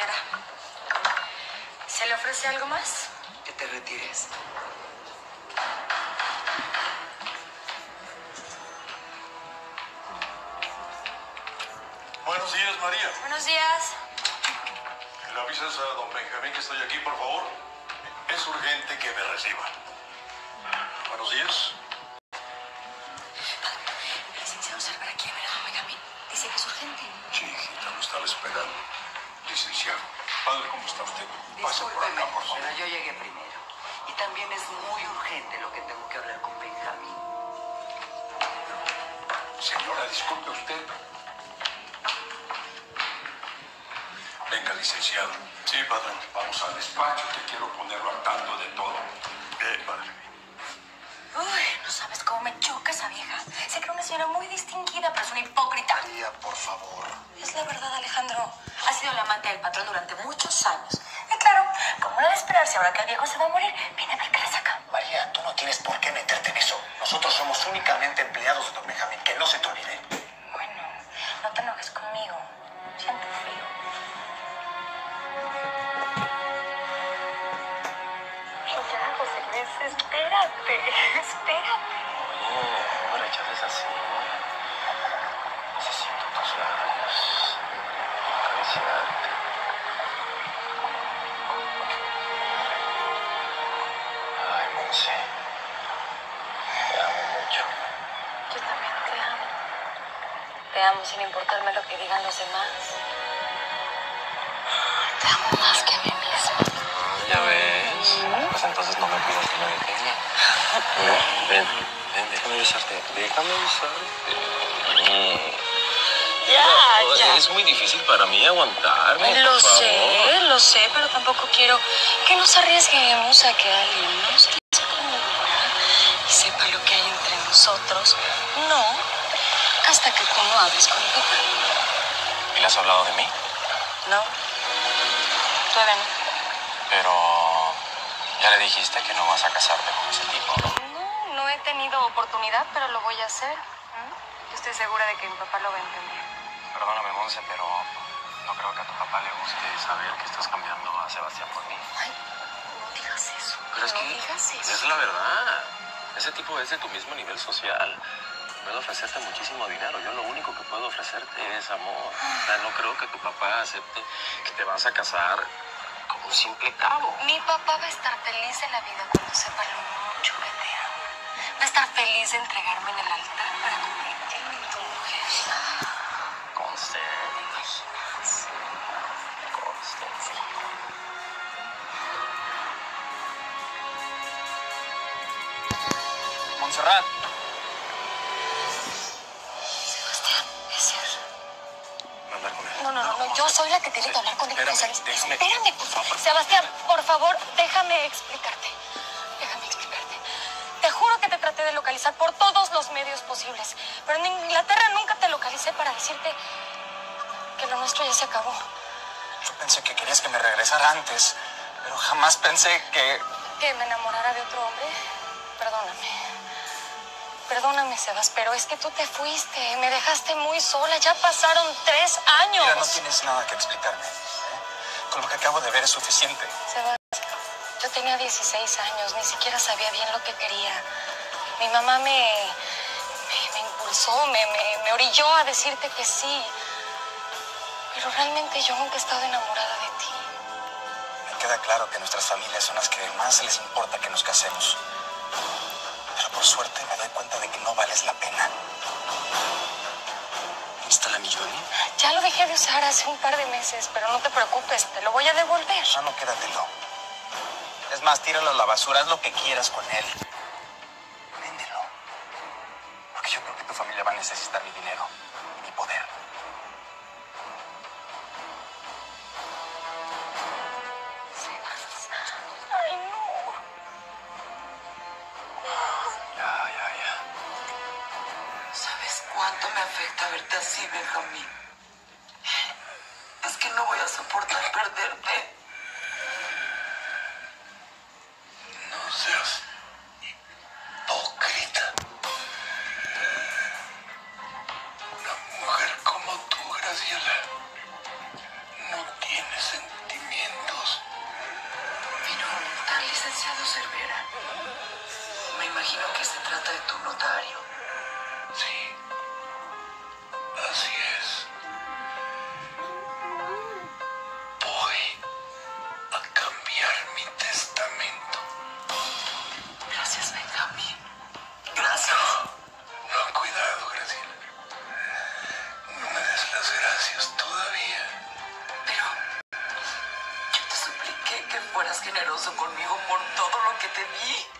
señora. ¿Se le ofrece algo más? Que te retires. Buenos días, María. Buenos días. ¿Le avisas a don Benjamín que estoy aquí, por favor? Es urgente que me reciba. Buenos días. El licenciado Cervera quiere ver a don Benjamín. Dice que es urgente. Sí, hijita, lo estaba esperando. Licenciado. Padre, ¿cómo está usted? Pase por acá, por favor. pero yo llegué primero. Y también es muy urgente lo que tengo que hablar con Benjamín. Señora, disculpe usted. Venga, licenciado. Sí, padre. Vamos al despacho, que quiero ponerlo al tanto de todo. Bien, padre. Uy, no sabes cómo me choca esa vieja. Se cree una señora muy distinguida, pero es una hipócrita. María, por favor. Es la verdad, Alejandro. Ha sido la amante del patrón durante muchos años. Y claro, como era de esperarse ahora que el viejo se va a morir, viene a ver qué le saca. María, tú no tienes por qué meterte en eso. Nosotros somos únicamente empleados de don Benjamín, que no se te olvide. Bueno, no te enojes conmigo. Siento frío. Ya, José Luis, espérate. Espérate. Ay, Monse. Te amo mucho. Yo también te amo. Te amo sin importarme lo que digan los demás. Te amo más que a mí misma. Ya ves. Pues entonces no me pidas que me detenga. Ven, ven, déjame besarte. Déjame besarte. Ya, No, ya. Es muy difícil para mí aguantarme. Lo por favor. sé, lo sé, pero tampoco quiero que nos arriesguemos a que alguien nos descubra y sepa lo que hay entre nosotros. No, hasta que tú no hables con mi papá. ¿Y le has hablado de mí? No, todavía no. Pero ya le dijiste que no vas a casarte con ese tipo, ¿no? No, no he tenido oportunidad, pero lo voy a hacer. ¿Mm? Yo estoy segura de que mi papá lo va a entender. Perdóname, Monse, pero no creo que a tu papá le guste saber que estás cambiando a Sebastián por mí. Ay, no digas eso. Pero es no que digas eso. es la verdad. Ese tipo es de tu mismo nivel social. Puedo ofrecerte muchísimo dinero. Yo lo único que puedo ofrecerte es amor. O sea, no creo que tu papá acepte que te vas a casar con un simple cabo. Mi papá va a estar feliz en la vida cuando sepa lo mucho que te amo. Va a estar feliz de entregarme en el altar para convertirme en tu mujer. Montserrat. Sebastián, es cierto. Hablar con él. No, no, no, no, yo soy la que tiene que hablar con él. Espérame. Espérame, por favor. Sebastián, por favor, déjame explicarte. Déjame explicarte. Te juro que te traté de localizar por todos los medios posibles. Pero en Inglaterra nunca te localicé para decirte que lo nuestro ya se acabó. Yo pensé que querías que me regresara antes, pero jamás pensé que... Que me enamorara de otro hombre. Perdóname. Perdóname, Sebas, pero es que tú te fuiste. Me dejaste muy sola. Ya pasaron tres años. Mira, no tienes nada que explicarme. ¿eh? Con lo que acabo de ver es suficiente. Sebas, yo tenía 16 años. Ni siquiera sabía bien lo que quería. Mi mamá me, me, me impulsó, me, me, me orilló a decirte que sí. Pero realmente yo nunca he estado enamorada de ti. Me queda claro que nuestras familias son las que más les importa que nos casemos. Por suerte me doy cuenta de que no vales la pena. ¿Dónde está la millón? Ya lo dejé de usar hace un par de meses, pero no te preocupes, te lo voy a devolver. Ah, no, quédatelo. Es más, tíralo a la basura, haz lo que quieras con él. Véndelo. Porque yo creo que tu familia va a necesitar mi dinero me afecta verte así, Benjamín? Es que no voy a soportar perderte. No seas hipócrita. Una mujer como tú, Graciela, no tiene sentimientos. Mi nombre licenciado Cervera. Me imagino que se trata de tu notario. Sí, así es. Voy a cambiar mi testamento. Gracias, Benjamín. Gracias. No, cuidado, Graciela. No me des las gracias todavía. Pero yo te supliqué que fueras generoso conmigo por todo lo que te di.